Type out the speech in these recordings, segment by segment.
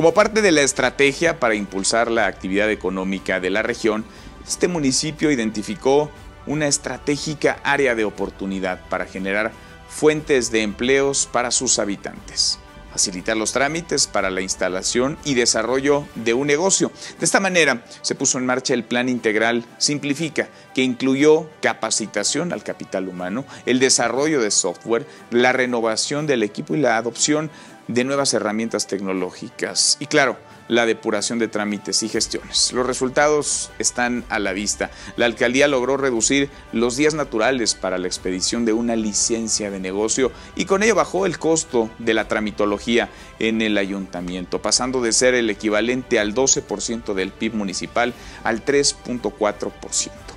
Como parte de la estrategia para impulsar la actividad económica de la región, este municipio identificó una estratégica área de oportunidad para generar fuentes de empleos para sus habitantes facilitar los trámites para la instalación y desarrollo de un negocio. De esta manera se puso en marcha el Plan Integral Simplifica, que incluyó capacitación al capital humano, el desarrollo de software, la renovación del equipo y la adopción de nuevas herramientas tecnológicas. Y claro, la depuración de trámites y gestiones. Los resultados están a la vista. La alcaldía logró reducir los días naturales para la expedición de una licencia de negocio y con ello bajó el costo de la tramitología en el ayuntamiento, pasando de ser el equivalente al 12% del PIB municipal al 3.4%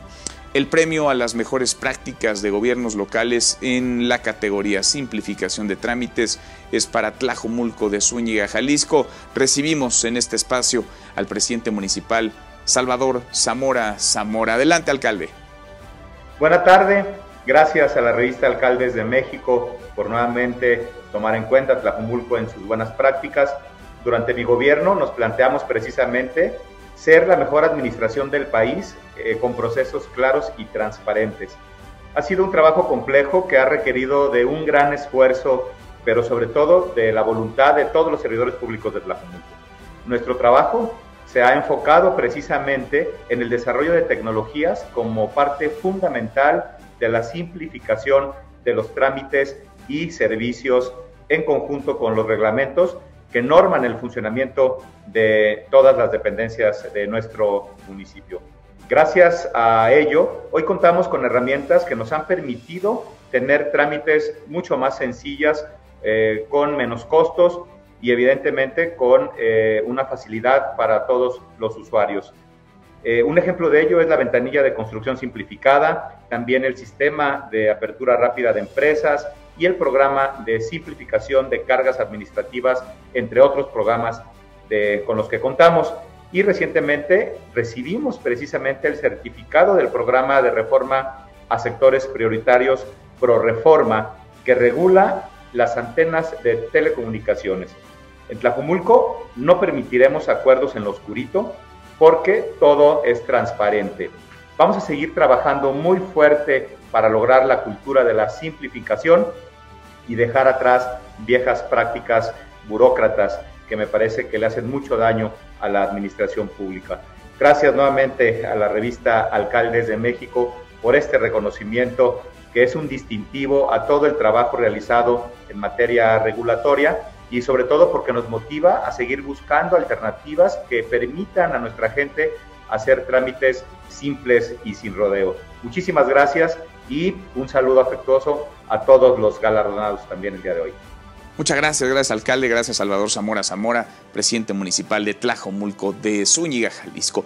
el premio a las mejores prácticas de gobiernos locales en la categoría Simplificación de Trámites es para Tlajomulco de Zúñiga, Jalisco. Recibimos en este espacio al presidente municipal Salvador Zamora Zamora. Adelante, alcalde. Buena tarde. Gracias a la revista Alcaldes de México por nuevamente tomar en cuenta Tlajomulco en sus buenas prácticas. Durante mi gobierno nos planteamos precisamente ser la mejor administración del país eh, con procesos claros y transparentes. Ha sido un trabajo complejo que ha requerido de un gran esfuerzo, pero sobre todo de la voluntad de todos los servidores públicos de Tlajomulco. Nuestro trabajo se ha enfocado precisamente en el desarrollo de tecnologías como parte fundamental de la simplificación de los trámites y servicios en conjunto con los reglamentos que norman el funcionamiento de todas las dependencias de nuestro municipio. Gracias a ello, hoy contamos con herramientas que nos han permitido tener trámites mucho más sencillas, eh, con menos costos y evidentemente con eh, una facilidad para todos los usuarios. Eh, un ejemplo de ello es la ventanilla de construcción simplificada, también el sistema de apertura rápida de empresas, y el programa de simplificación de cargas administrativas, entre otros programas con los que contamos. Y recientemente recibimos precisamente el certificado del programa de reforma a sectores prioritarios ProReforma, que regula las antenas de telecomunicaciones. En Tlajumulco no permitiremos acuerdos en lo oscurito porque todo es transparente. Vamos a seguir trabajando muy fuerte para lograr la cultura de la simplificación y dejar atrás viejas prácticas burócratas que me parece que le hacen mucho daño a la administración pública. Gracias nuevamente a la revista Alcaldes de México por este reconocimiento que es un distintivo a todo el trabajo realizado en materia regulatoria y sobre todo porque nos motiva a seguir buscando alternativas que permitan a nuestra gente hacer trámites simples y sin rodeo. Muchísimas gracias y un saludo afectuoso a todos los galardonados también el día de hoy. Muchas gracias, gracias alcalde, gracias Salvador Zamora Zamora, presidente municipal de Tlajomulco de Zúñiga, Jalisco.